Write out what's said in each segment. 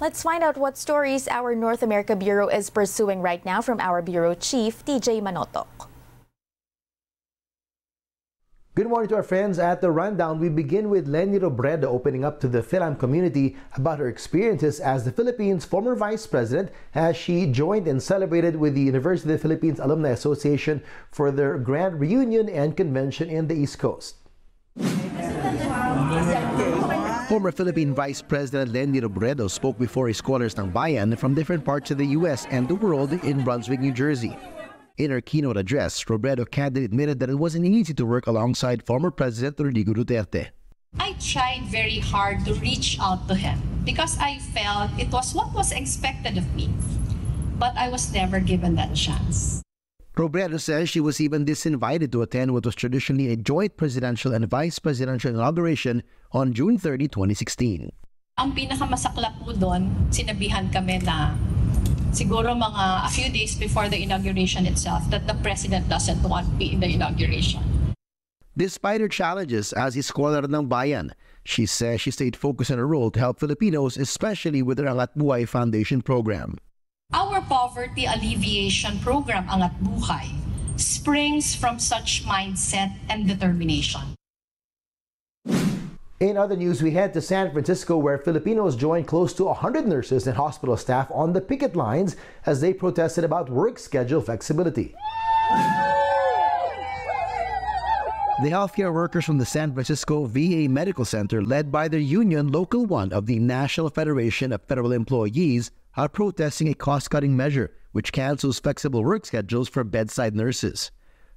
Let's find out what stories our North America Bureau is pursuing right now from our Bureau Chief, TJ Manotok. Good morning to our friends at the Rundown. We begin with Leni Robredo opening up to the Fil-Am community about her experiences as the Philippines' former vice president as she joined and celebrated with the University of the Philippines Alumni Association for their grand reunion and convention in the East Coast. Former Philippine Vice President Leni Robredo spoke before iskolars ng bayan from different parts of the U.S. and the world in Brunswick, New Jersey. In her keynote address, Robredo candidly admitted that it wasn't easy to work alongside former President Rodrigo Duterte. I tried very hard to reach out to him because I felt it was what was expected of me, but I was never given that chance. Robredo says she was even disinvited to attend what was traditionally a joint presidential and vice presidential inauguration on June 30, 2016. Ang pinakamasaklap po doon, sinabihan kami na siguro mga a few days before the inauguration itself that the president doesn't want to be in the inauguration. Despite her challenges as scholar ng bayan, she says she stayed focused on her role to help Filipinos, especially with her Angat Buhay Foundation program. Our poverty alleviation program, Angat Buhay, springs from such mindset and determination. In other news, we head to San Francisco where Filipinos joined close to 100 nurses and hospital staff on the picket lines as they protested about work schedule flexibility. The healthcare workers from the San Francisco VA Medical Center, led by their union Local 1 of the National Federation of Federal Employees, are protesting a cost cutting measure which cancels flexible work schedules for bedside nurses.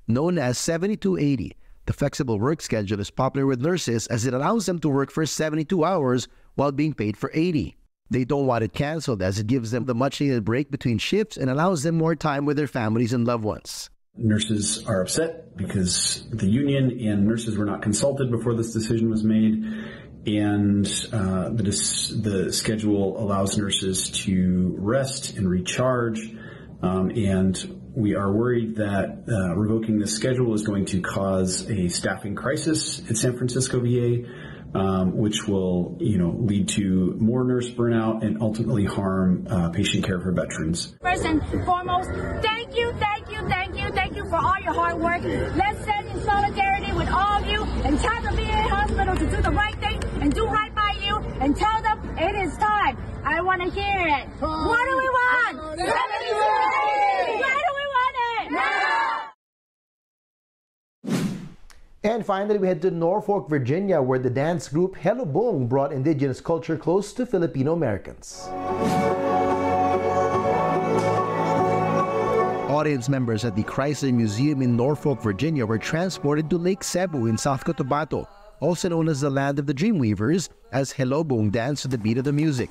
Known as 7280, the flexible work schedule is popular with nurses as it allows them to work for 72 hours while being paid for 80. They don't want it canceled as it gives them the much needed break between shifts and allows them more time with their families and loved ones. Nurses are upset because the union and nurses were not consulted before this decision was made, and uh, the, the schedule allows nurses to rest and recharge. Um, and we are worried that uh, revoking this schedule is going to cause a staffing crisis at San Francisco VA, um, which will, you know, lead to more nurse burnout and ultimately harm uh, patient care for veterans. First and foremost, thank you, thank you, thank you, thank you for all your hard work. Let's stand in solidarity with all of you and tell the VA hospital to do the right thing and do right by you and tell them it is time. I want to hear it. What do we want? 72 do we want it? Now! And finally, we head to Norfolk, Virginia, where the dance group Hilobong brought indigenous culture close to Filipino Americans. Audience members at the Chrysler Museum in Norfolk, Virginia were transported to Lake Sebu in South Cotabato, also known as the land of the Dreamweavers, as Hilobong danced to the beat of the music.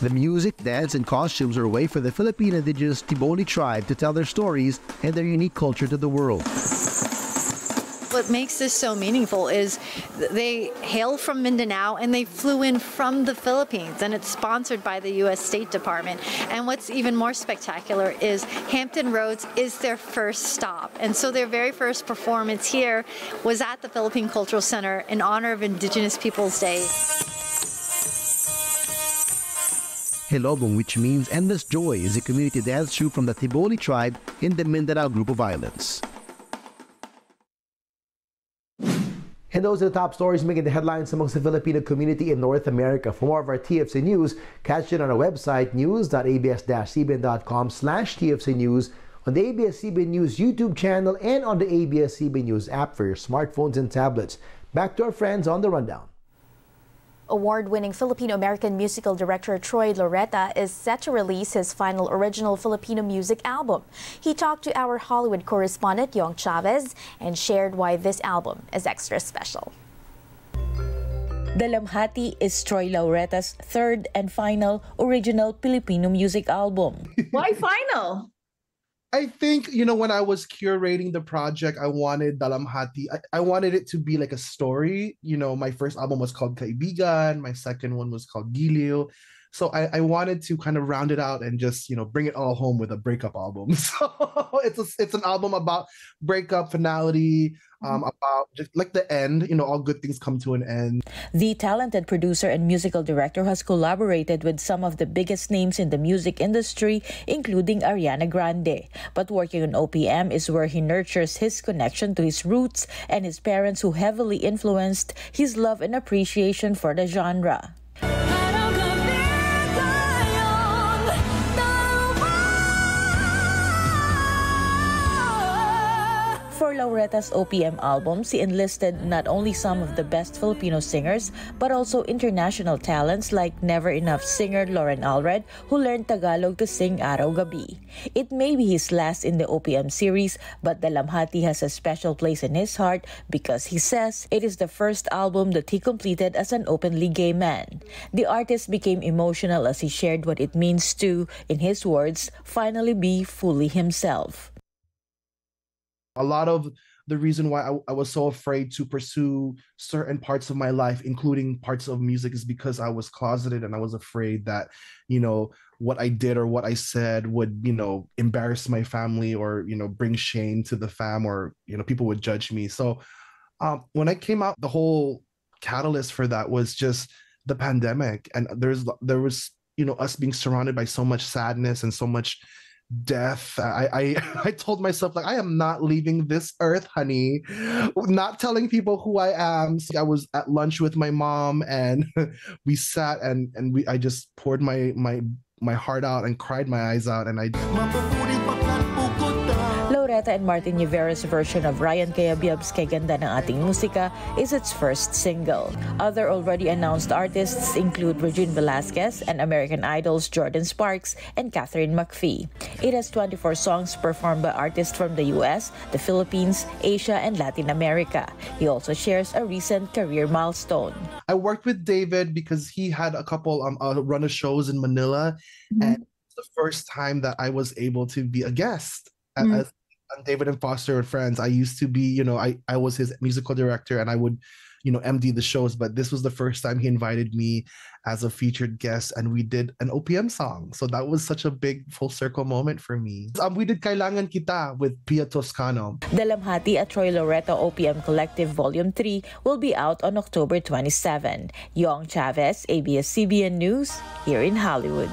The music, dance, and costumes are a way for the Philippine indigenous T'boli tribe to tell their stories and their unique culture to the world. What makes this so meaningful is they hail from Mindanao and they flew in from the Philippines, and it's sponsored by the U.S. State Department. And what's even more spectacular is Hampton Roads is their first stop. And so their very first performance here was at the Philippine Cultural Center in honor of Indigenous Peoples Day. Hilobong, which means endless joy, is a community dance troupe from the T'boli tribe in the Mindanao Group of Islands. And those are the top stories making the headlines amongst the Filipino community in North America. For more of our TFC News, catch it on our website, news.abs-cbn.com slash TFC News, on the ABS-CBN News YouTube channel, and on the ABS-CBN News app for your smartphones and tablets. Back to our friends on The Rundown. Award-winning Filipino-American musical director Troy Laureta is set to release his final original Filipino music album. He talked to our Hollywood correspondent Yong Chavez and shared why this album is extra special. Dalamhati is Troy Laureta's third and final original Filipino music album. Why final? I think, you know, when I was curating the project, I wanted Dalamhati. I, I wanted it to be like a story. You know, my first album was called Kaibigan. My second one was called Giliw. So I, I wanted to kind of round it out and just you know bring it all home with a breakup album. So it's a, it's an album about breakup, finality, um, about just like the end. You know, all good things come to an end. The talented producer and musical director has collaborated with some of the biggest names in the music industry, including Ariana Grande. But working on OPM is where he nurtures his connection to his roots and his parents who heavily influenced his love and appreciation for the genre. For Laureta's OPM albums, he enlisted not only some of the best Filipino singers, but also international talents like Never Enough singer Lauren Allred, who learned Tagalog to sing Araw Gabi. It may be his last in the OPM series, but Dalamhati has a special place in his heart because he says it is the first album that he completed as an openly gay man. The artist became emotional as he shared what it means to, in his words, finally be fully himself a lot of the reason why I, I, was so afraid to pursue certain parts of my life including parts of music is because i was closeted and i was afraid that you know what i did or what i said would you know embarrass my family or you know bring shame to the fam or you know people would judge me. So um, when i came out the whole catalyst for that was just the pandemic. And there's there was you know us being surrounded by so much sadness and so much death. I, I I told myself like I am not leaving this earth, honey. Not telling people who I am. So I was at lunch with my mom and we sat and and we I just poured my my my heart out and cried my eyes out and I Laureta and Martin Nievera's version of Ryan Cayabyab's Kay Ganda ng Ating Musika is its first single. Other already announced artists include Regine Velasquez and American Idol's Jordin Sparks and Katharine McPhee. It has 24 songs performed by artists from the US, the Philippines, Asia, and Latin America. He also shares a recent career milestone. I worked with David because he had a couple um, a run of shows in Manila, mm-hmm. and the first time that I was able to be a guest mm-hmm. as on David and Foster and Friends, I used to be, you know, I, I was his musical director and I would, you know, MD the shows. But this was the first time he invited me as a featured guest and we did an OPM song. So that was such a big full circle moment for me. Um, we did Kailangan Kita with Pia Toscano. Dalamhati at Troy Laureta OPM Collective Volume 3 will be out on October 27. Yong Chavez, ABS-CBN News, here in Hollywood.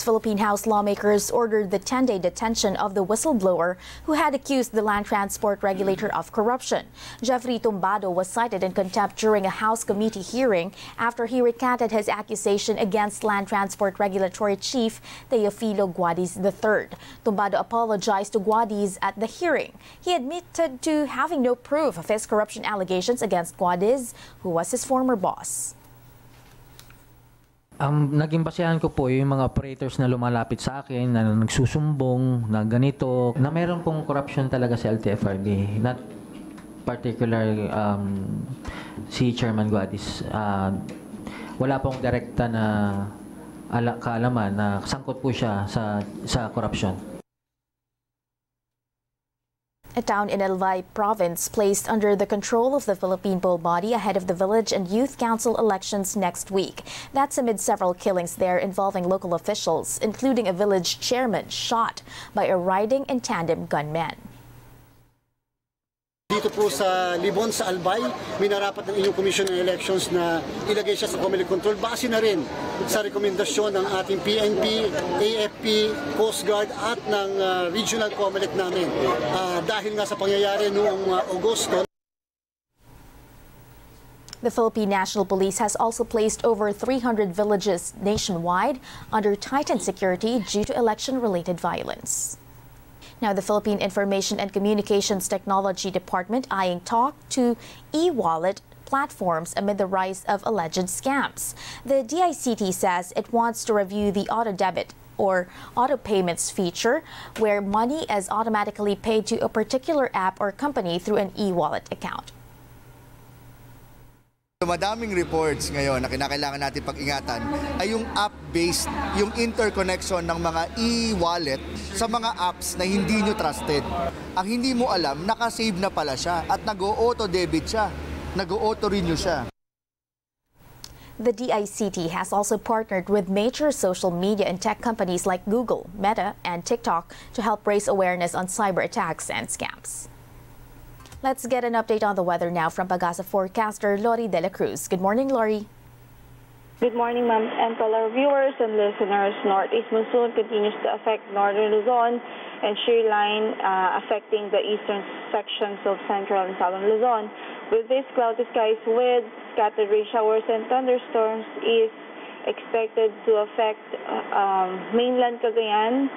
Philippine House lawmakers ordered the 10-day detention of the whistleblower who had accused the land transport regulator of corruption. Jeffrey Tumbado was cited in contempt during a House committee hearing after he recanted his accusation against land transport regulatory chief Teofilo Guadiz III. Tumbado apologized to Guadiz at the hearing. He admitted to having no proof of his corruption allegations against Guadiz, who was his former boss. Ang naging basehan ko po yung mga operators na lumalapit sa akin, na nagsusumbong, na ganito, na meron pong corruption talaga sa LTFRB. Not particular um, si Chairman Guadis. Uh, wala pong direkta na ala, kaalaman na sangkot po siya sa, sa corruption. A town in Albay province placed under the control of the Philippine Bull Body ahead of the village and youth council elections next week. That's amid several killings there involving local officials, including a village chairman shot by a riding in tandem gunman. Dito po sa Libon, sa Albay, minarapat ng inyong Commission on Elections na ilagay siya sa Comelec Control. Base na rin sa rekomendasyon ng ating PNP, AFP, Coast Guard at ng uh, Regional Comelec namin. Uh, dahil nga sa pangyayari noong uh, Agosto, The Philippine National Police has also placed over 300 villages nationwide under tightened security due to election-related violence. Now, the Philippine Information and Communications Technology Department eyeing talk to e-wallet platforms amid the rise of alleged scams. The DICT says it wants to review the auto debit or auto payments feature where money is automatically paid to a particular app or company through an e-wallet account. Madaming reports ngayon na kinakailangan natin pag-ingatan ay yung app-based, yung interconnection ng mga e-wallet sa mga apps na hindi nyo trusted. Ang hindi mo alam, nakasave na pala siya at nag-auto-debit siya, nag-auto-renew siya. The DICT has also partnered with major social media and tech companies like Google, Meta, and TikTok to help raise awareness on cyber attacks and scams. Let's get an update on the weather now from Pagasa forecaster Lori De La Cruz. Good morning, Lori. Good morning, ma'am, and to our viewers and listeners. Northeast monsoon continues to affect northern Luzon and shear line uh, affecting the eastern sections of central and southern Luzon. With this, cloudy skies with scattered rain showers and thunderstorms is expected to affect uh, um, mainland Cagayan,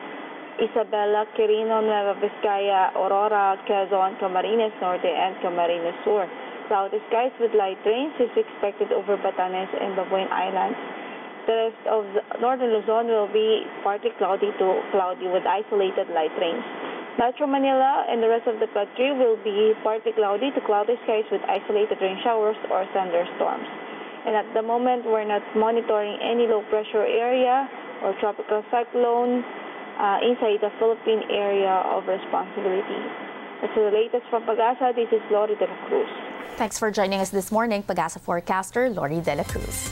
Isabela, Quirino, Nueva Vizcaya, Aurora, Quezon, Camarines Norte, and Camarines Sur. Cloudy skies with light rains is expected over Batanes and Babuyan Islands. The rest of the northern Luzon will be partly cloudy to cloudy with isolated light rains. Metro Manila and the rest of the country will be partly cloudy to cloudy skies with isolated rain showers or thunderstorms. And at the moment, we're not monitoring any low pressure area or tropical cyclone uh, inside the Philippine area of responsibility. That's the latest from Pagasa. This is Lori De La Cruz. Thanks for joining us this morning, Pagasa forecaster Lori De La Cruz.